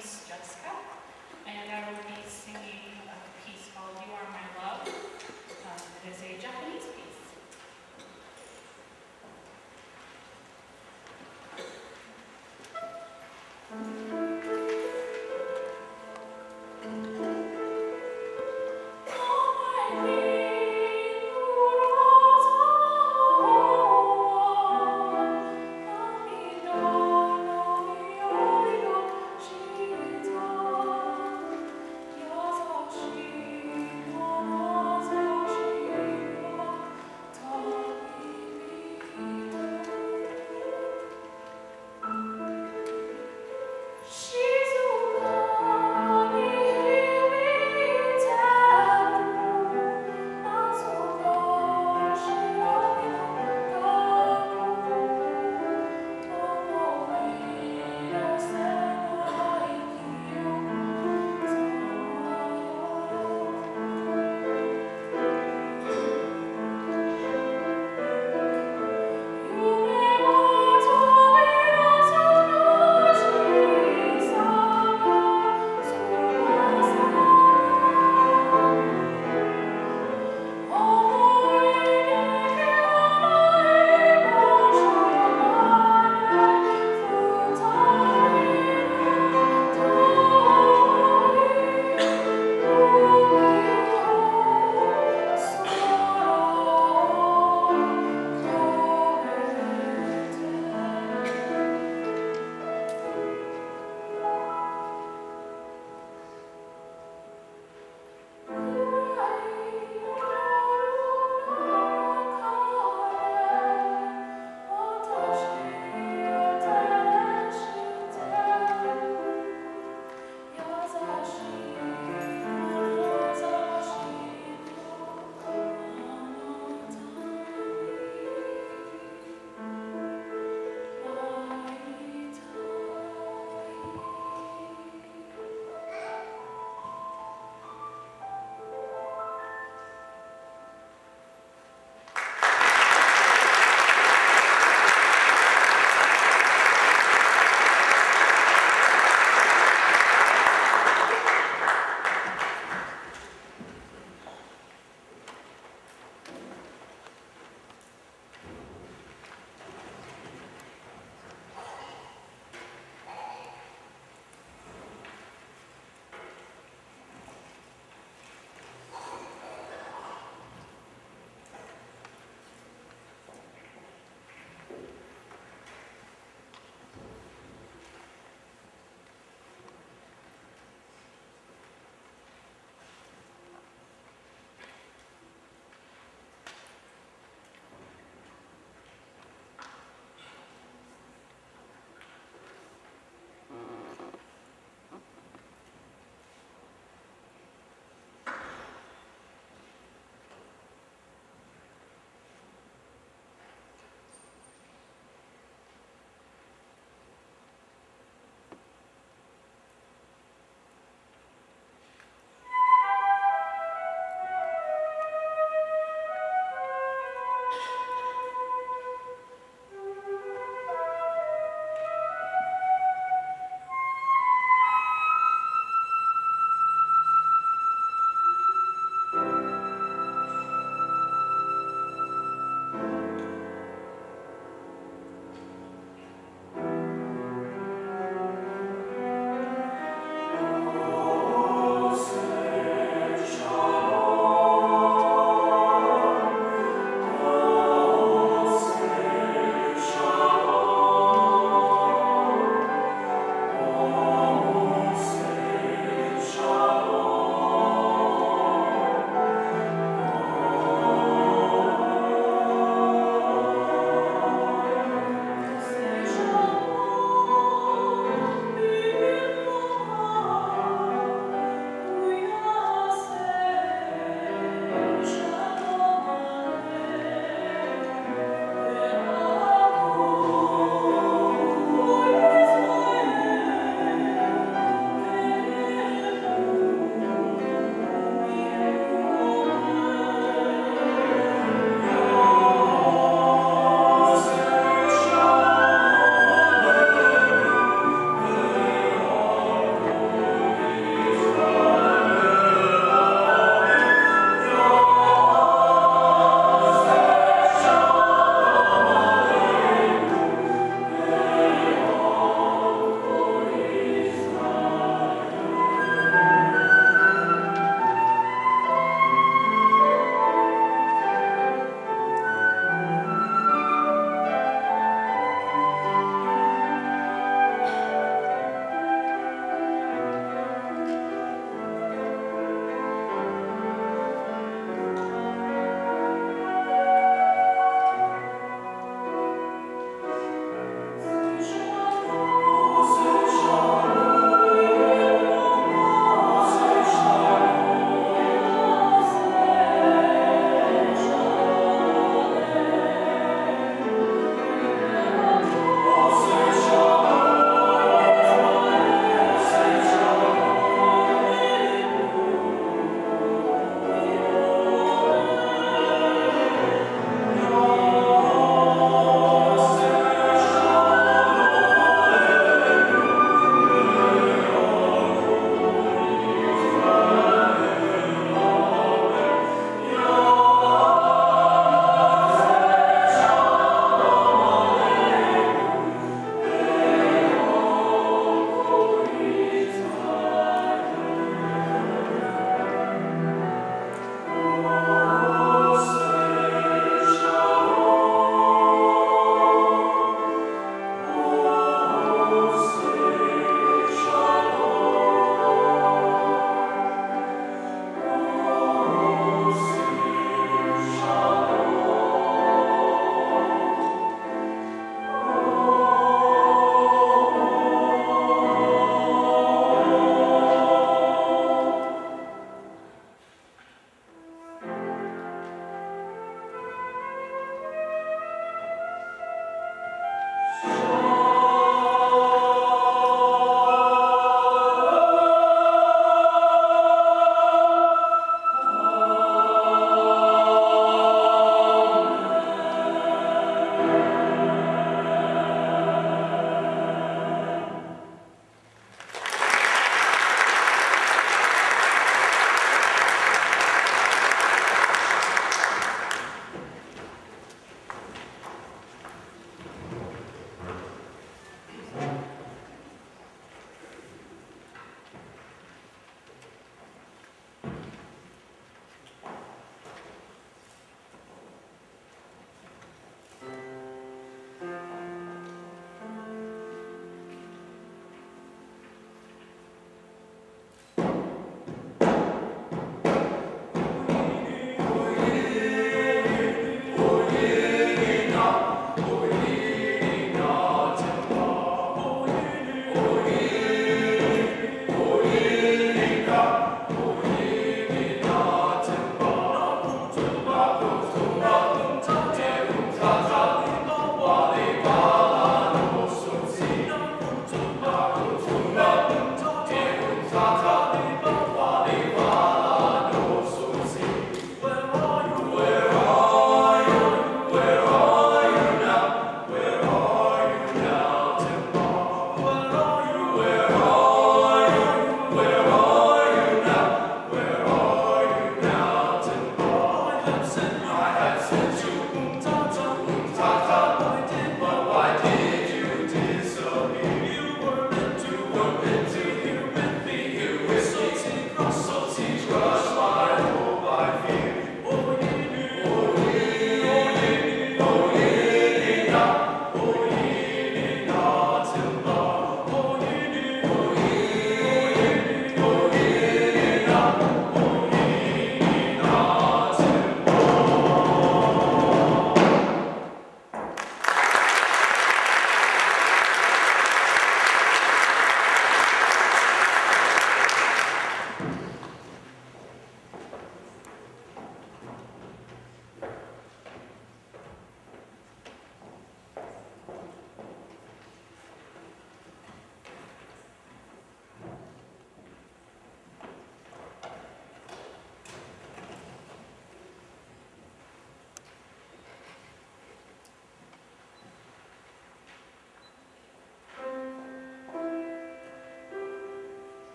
Jessica, and I will be singing a piece called You Are My Love. Uh, um, It is a Japanese piece.